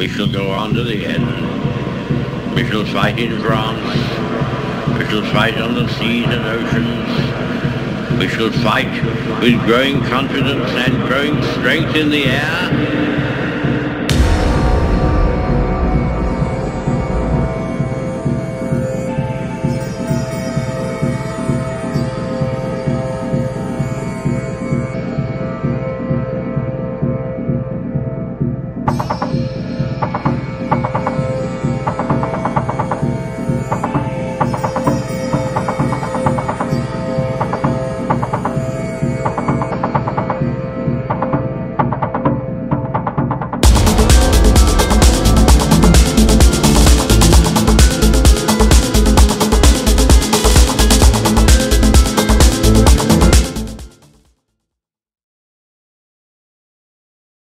We shall go on to the end. We shall fight in France. We shall fight on the seas and oceans. We shall fight with growing confidence and growing strength in the air